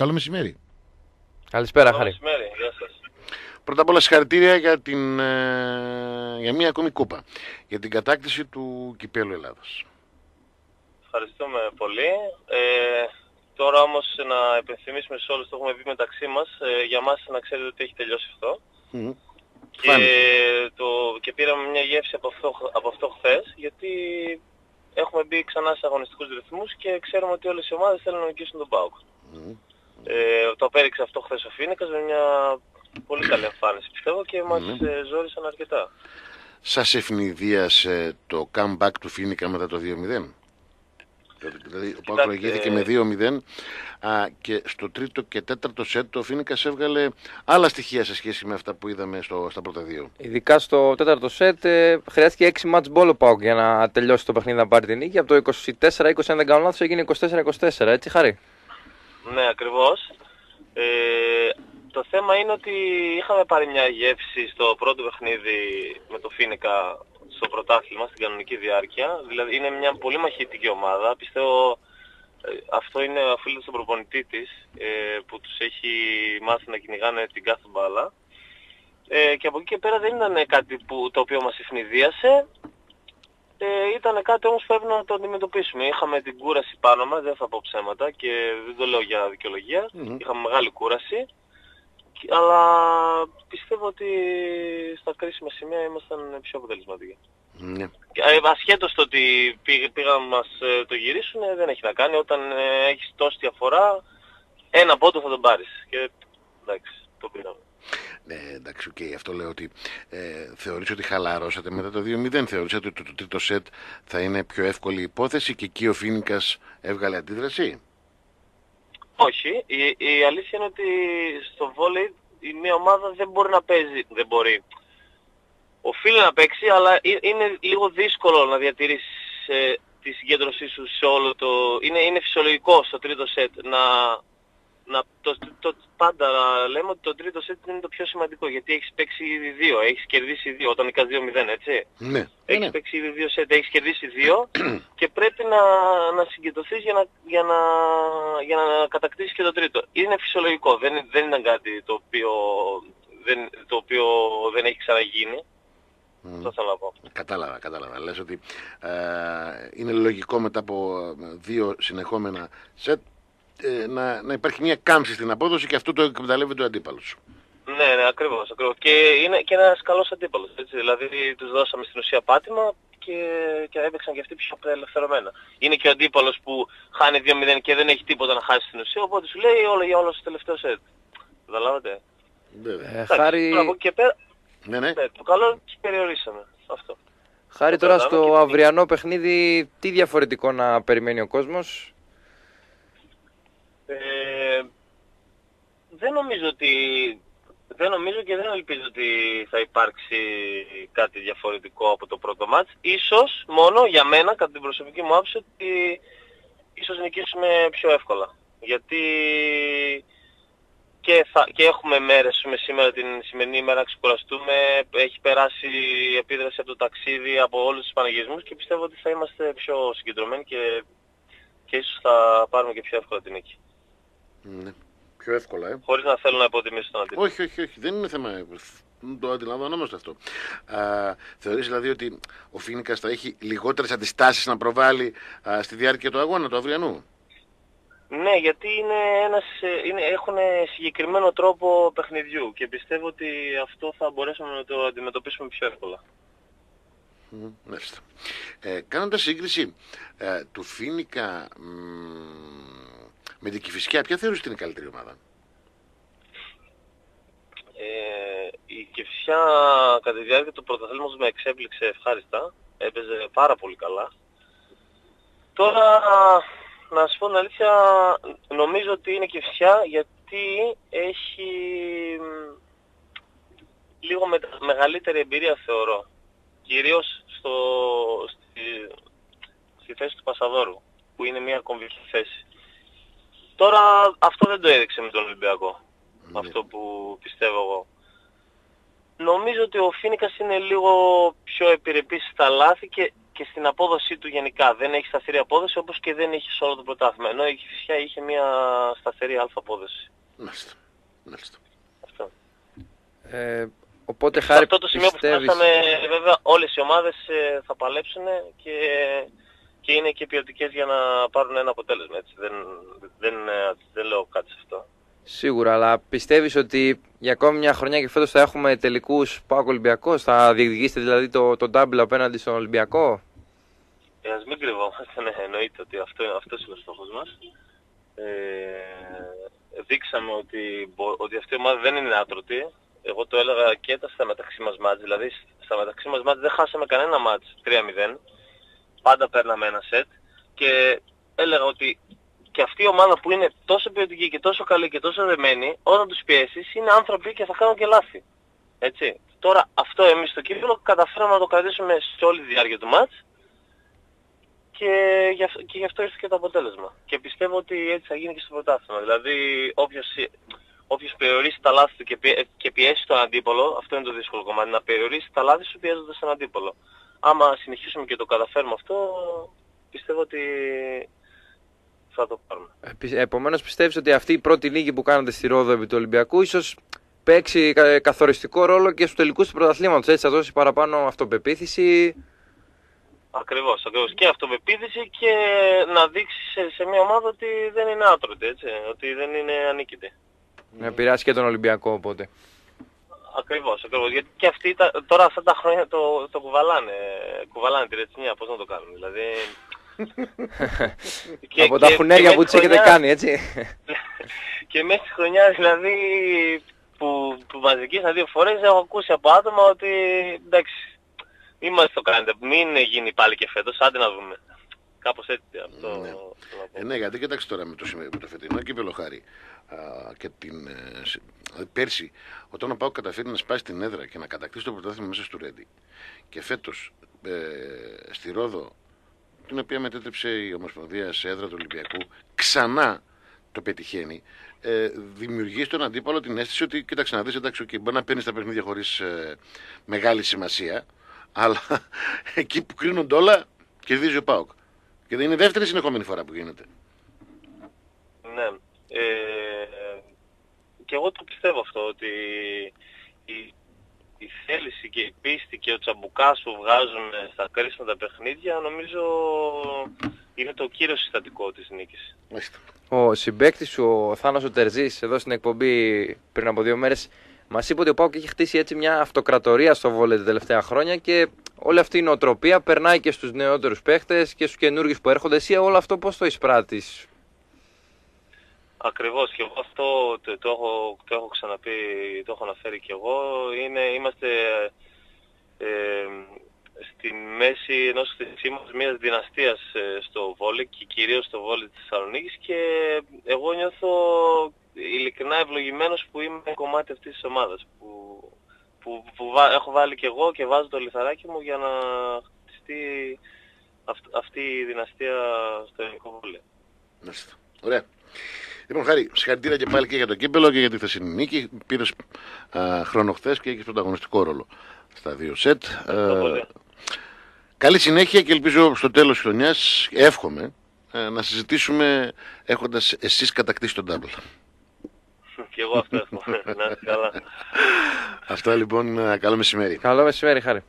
Καλό μεσημέρι. Καλησπέρα, Καλό Χάρη. μεσημέρι, γεια σας. Πρώτα απ' όλα συγχαρητήρια για, την, ε, για μία ακόμη κούπα. Για την κατάκτηση του Κυπέλου Ελλάδος. Ευχαριστούμε πολύ. Ε, τώρα όμως να επενθυμίσουμε σε όλους, το έχουμε πει μεταξύ μας, ε, για μας να ξέρετε ότι έχει τελειώσει αυτό. Μμμ. Και, Φάνηκε. το, και πήραμε μια γεύση από αυτό, από αυτό χθες, γιατί έχουμε μπει ξανά σε αγωνιστικούς ρυθμούς και ξέρουμε ότι όλες οι ομάδες θέλουν να νικήσουν τον ΠΑΟΚ. Μμμ. Ε, το απέριξε αυτό χθες ο Φίνικας με μια πολύ καλή εμφάνιση πιστεύω και μας Ναι. ε, ζόρισαν αρκετά. Σας ευνηδίασε το comeback του Φίνικα μετά το 2-0. Δηλαδή ο Πάκο Κοιτάξτε, προηγήθηκε με 2-0 α, και στο τρίτο και τέταρτο σετ ο Φίνικας έβγαλε άλλα στοιχεία σε σχέση με αυτά που είδαμε στο, στα πρώτα δύο. Ειδικά στο τέταρτο σετ ε, χρειάστηκε 6 μάτς μπόλο ο Πάουκ για να τελειώσει το παιχνίδι να πάρει την νίκη. Από το 24-20 αν δεν κάνω λάθος έγινε 24-24, έτσι Χάρη; Ναι, ακριβώς. Ε, το θέμα είναι ότι είχαμε πάρει μια γεύση στο πρώτο παιχνίδι με το Φίνικα στο πρωτάθλημα, στην κανονική διάρκεια. Δηλαδή είναι μια πολύ μαχητική ομάδα. Πιστεύω ε, αυτό είναι οφείλεται στον προπονητή της ε, που τους έχει μάθει να κυνηγάνε την κάθε μπάλα. Ε, και από εκεί και πέρα δεν ήταν κάτι που, το οποίο μας ευνηδίασε. Ε, ήταν κάτι όμως που έπρεπε να το αντιμετωπίσουμε. Είχαμε την κούραση πάνω μας, δεν θα πω ψέματα και δεν το λέω για δικαιολογία. Μμμ. Είχαμε μεγάλη κούραση. Και- Αλλά πιστεύω ότι στα κρίσιμα σημεία ήμασταν πιο αποτελεσματικοί. Ναι. Και, ε, ασχέτως το ότι πήγ- πήγαν να μας ε, το γυρίσουν, ε, δεν έχει να κάνει. Όταν ε, έχεις τόση διαφορά, ένα πόντο θα τον πάρεις. Και εντάξει, το πήραμε. Ναι, εντάξει, οκ, αυτό λέω ότι ε, θεωρείς ότι χαλαρώσατε μετά το 2-0. Θεωρήσατε ότι το, το τρίτο σετ θα είναι πιο εύκολη υπόθεση και εκεί ο Φίνικας έβγαλε αντίδραση; Όχι, η, η αλήθεια είναι ότι στο βόλεϊ η μία ομάδα δεν μπορεί να παίζει, δεν μπορεί. Οφείλει να παίξει, αλλά ε- είναι λίγο δύσκολο να διατηρήσεις ε, τη συγκέντρωσή σου σε όλο το... Είναι, είναι φυσιολογικό στο τρίτο σετ να... να το, το, πάντα λέμε ότι το τρίτο σετ είναι το πιο σημαντικό, γιατί έχεις παίξει ήδη δύο, έχεις κερδίσει δύο, όταν νικάς 2-0, έτσι. Ναι, ναι, Έχεις ναι. παίξει ήδη δύο σετ, έχεις κερδίσει δύο και πρέπει να, να συγκεντρωθείς για να, για, να, για να κατακτήσεις και το τρίτο. Είναι φυσιολογικό, δεν, δεν ήταν κάτι το οποίο δεν, το οποίο δεν έχει ξαναγίνει. Μμ. Αυτό θέλω να πω. Κατάλαβα, κατάλαβα. Λες ότι ε, είναι λογικό μετά από ε, δύο συνεχόμενα σετ ε, να, να υπάρχει μια κάμψη στην απόδοση και αυτό το εκμεταλλεύεται ο αντίπαλος σου. Ναι, ναι, ακριβώς, ακριβώς. Και είναι και ένας καλός αντίπαλος, έτσι. Δηλαδή τους δώσαμε στην ουσία πάτημα και, και έπαιξαν και αυτοί πιο απελευθερωμένα. Είναι και ο αντίπαλος που χάνει 2-0 και δεν έχει τίποτα να χάσει στην ουσία, οπότε σου λέει όλο για όλο στο τελευταίο σετ. Καταλάβατε. Βέβαια. Ε, Εντάξει, Χάρη, τώρα από εκεί και πέρα, Ναι, ναι. ναι, το καλό τους περιορίσαμε. Αυτό. Χάρη το τώρα κρατάμε στο και- αυριανό παιχνίδι, τι διαφορετικό να περιμένει ο κόσμος; Ε, δεν νομίζω ότι δεν νομίζω και δεν ελπίζω ότι θα υπάρξει κάτι διαφορετικό από το πρώτο μάτς. Ίσως μόνο για μένα, κατά την προσωπική μου άποψη, ότι ίσως νικήσουμε πιο εύκολα. Γιατί και, θα, και έχουμε μέρες με σήμερα την σημερινή ημέρα να ξεκουραστούμε. Έχει περάσει η επίδραση από το ταξίδι, από όλους τους πανηγυρισμούς και πιστεύω ότι θα είμαστε πιο συγκεντρωμένοι και, και ίσως θα πάρουμε και πιο εύκολα την νίκη. ναι. Πιο εύκολα, ε. Χωρίς να θέλω να υποτιμήσω τον αντίπαλο. Όχι, όχι, όχι. Δεν είναι θέμα. Το αντιλαμβανόμαστε αυτό. Α, θεωρείς δηλαδή ότι ο Φίνικας θα έχει λιγότερες αντιστάσεις να προβάλλει α, στη διάρκεια του αγώνα του αυριανού; Ναι, γιατί είναι ένας, ε, είναι, έχουν συγκεκριμένο τρόπο παιχνιδιού και πιστεύω ότι αυτό θα μπορέσουμε να το αντιμετωπίσουμε πιο εύκολα. Μμ, Μάλιστα. Ε, κάνοντας σύγκριση ε, του Φίνικα μ, με την Κηφισιά, ποια θεωρείς ότι είναι η καλύτερη ομάδα; Ε, η Κηφισιά κατά τη διάρκεια του πρωταθλήματος με εξέπληξε ευχάριστα. Έπαιζε πάρα πολύ καλά. Τώρα, να σου πω την αλήθεια, νομίζω ότι είναι Κηφισιά γιατί έχει μ, λίγο με, μεγαλύτερη εμπειρία θεωρώ. Κυρίως στο, στη, στη θέση του Πασαδόρου, που είναι μια κομβική θέση. Τώρα αυτό δεν το έδειξε με τον Ολυμπιακό Ναι. αυτό που πιστεύω εγώ. Νομίζω ότι ο Φίνικας είναι λίγο πιο επιρρεπής στα λάθη και, και και στην απόδοσή του γενικά. Δεν έχει σταθερή απόδοση όπως και δεν έχει σε όλο το πρωτάθλημα. Ενώ η Κηφισιά είχε μια σταθερή αλφα απόδοση. Μάλιστα. Μάλιστα. Αυτό. Ε, οπότε Σε χάρη αυτό το σημείο πιστεύεις... που φτάσαμε βέβαια όλες οι ομάδες ε, θα παλέψουν και, και είναι και ποιοτικές για να πάρουν ένα αποτέλεσμα. Έτσι. Δεν, δεν, ε, δεν λέω κάτι σε αυτό. Σίγουρα, αλλά πιστεύεις ότι για ακόμη μια χρονιά και φέτος θα έχουμε τελικούς ΠΑΟΚ Ολυμπιακός, θα διεκδικήσετε δηλαδή το, το double απέναντι στον Ολυμπιακό; Ε, ας μην κρυβόμαστε, ναι, εννοείται ότι αυτό, αυτός είναι ο στόχος μας. Ε, δείξαμε ότι, μπο- ότι αυτή η ομάδα δεν είναι άτρωτη. Εγώ το έλεγα και τα στα μεταξύ μας μάτς. Δηλαδή στα μεταξύ μας μάτς δεν χάσαμε κανένα μάτς 3-0. Πάντα παίρναμε ένα σετ. Και έλεγα ότι και αυτή η ομάδα που είναι τόσο ποιοτική και τόσο καλή και τόσο δεμένη, όταν τους πιέσεις είναι άνθρωποι και θα κάνουν και λάθη. Έτσι. Τώρα αυτό εμείς στο κύπελο καταφέραμε να το κρατήσουμε σε όλη τη διάρκεια του μάτς και γι' αυτό, και γι' αυτό ήρθε και το αποτέλεσμα. Και πιστεύω ότι έτσι θα γίνει και στο πρωτάθλημα. Δηλαδή όποιος, όποιος περιορίσει τα λάθη του και, πιέ- και πιέσει τον αντίπολο, αυτό είναι το δύσκολο κομμάτι, να περιορίσει τα λάθη σου πιέζοντας τον αντίπολο. Άμα συνεχίσουμε και το καταφέρουμε αυτό, πιστεύω ότι θα το πάρουμε. Επομένως, πιστεύεις ότι αυτή η πρώτη νίκη που κάνατε στη Ρόδο επί του Ολυμπιακού ίσως παίξει κα- καθοριστικό ρόλο και στους τελικούς του πρωταθλήματος. Έτσι θα δώσει παραπάνω αυτοπεποίθηση; Ακριβώς, ακριβώς. Και αυτοπεποίθηση και να δείξει σε, σε μια ομάδα ότι δεν είναι άτρωτη, έτσι, ότι δεν είναι ανίκητη. Να επηρεάσει και τον Ολυμπιακό οπότε. Ακριβώς, ακριβώς. Γιατί και αυτοί τα, τώρα αυτά τα χρόνια το, το κουβαλάνε, κουβαλάνε τη ρετσινιά, πώς να το κάνουν. Δηλαδή... Από τα χουνέρια μέσα που στη του έχετε χρονιά- κάνει, έτσι. Και μέσα στη χρονιάς δηλαδή που, που μας δικήσαν δύο φορές έχω ακούσει από άτομα ότι εντάξει, μην μας το κάνετε, μην γίνει πάλι και φέτος, άντε να δούμε. Κάπως έτσι αυτό Ναι. θέλω να πω. Ε, ναι, γιατί κοιτάξτε τώρα με το, σημε- με το φετινό κύπελο χάρη α, και την, ε, σε- δηλαδή πέρσι, όταν ο Πάο καταφέρει να σπάσει την έδρα και να κατακτήσει το πρωτάθλημα μέσα στο Ρέντι και φέτος ε, στη Ρόδο, την οποία μετέτρεψε η Ομοσπονδία σε έδρα του Ολυμπιακού, ξανά το πετυχαίνει. Ε, δημιουργεί στον αντίπαλο την αίσθηση ότι, κοίταξε να δεις, εντάξει, okay, μπορεί να παίρνεις τα παιχνίδια χωρίς ε, μεγάλη σημασία, αλλά εκεί που κρίνονται όλα, κερδίζει ο Πάοκ. Και δεν είναι η δεύτερη συνεχόμενη φορά που γίνεται. Ναι. Ε, και εγώ το πιστεύω αυτό, ότι η, η θέληση και η πίστη και ο τσαμπουκάς που βγάζουν στα κρίσιμα τα παιχνίδια νομίζω είναι το κύριο συστατικό της νίκης. Μάλιστα. Ο συμπέκτη σου, ο Θάνος ο Τερζής, εδώ στην εκπομπή πριν από δύο μέρες, μας είπε ότι ο Πάουκ έχει χτίσει έτσι μια αυτοκρατορία στο βόλε τα τελευταία χρόνια και όλη αυτή η νοοτροπία περνάει και στους νεότερους παίχτες και στους καινούριου που έρχονται. Εσύ όλο αυτό πώς το εισπράττεις; Ακριβώς και εγώ αυτό το, το, έχω, το έχω ξαναπεί, το έχω αναφέρει και εγώ. Είναι, είμαστε ε, στη μέση ενός χτισήματος μιας δυναστείας ε, στο βόλε και κυρίως στο βόλε της Θεσσαλονίκης και εγώ νιώθω ειλικρινά ευλογημένος που είμαι κομμάτι αυτής της ομάδας που, που, που βα- έχω βάλει και εγώ και βάζω το λιθαράκι μου για να χτιστεί αυ- αυτή η δυναστεία στο ελληνικό βόλε. Μάλιστα. Ωραία. Λοιπόν, Χάρη, συγχαρητήρια και πάλι και για το κύπελο και για τη θεσινή νίκη. Πήρες χρόνο χθες και έχεις πρωταγωνιστικό ρόλο στα δύο σετ. Ευχαριστώ Ε, πολύ. καλή συνέχεια και ελπίζω στο τέλος της χρονιάς, εύχομαι, ε, να συζητήσουμε έχοντας εσείς κατακτήσει τον double. Και εγώ αυτό έχω. Να είστε καλά. Αυτά λοιπόν, ε, καλό μεσημέρι. Καλό μεσημέρι, χάρη.